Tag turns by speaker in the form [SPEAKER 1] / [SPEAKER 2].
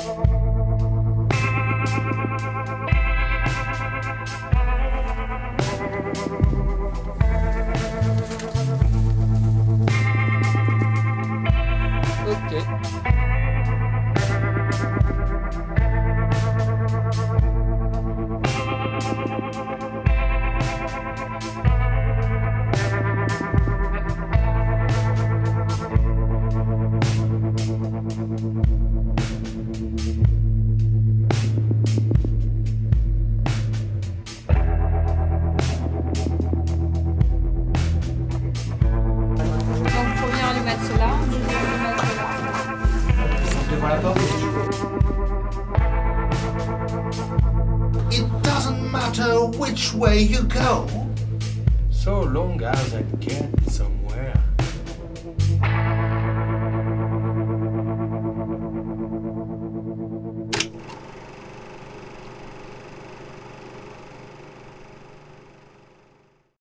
[SPEAKER 1] Thank Okay. Thank you.
[SPEAKER 2] It doesn't matter which way you go.
[SPEAKER 1] so long as I get some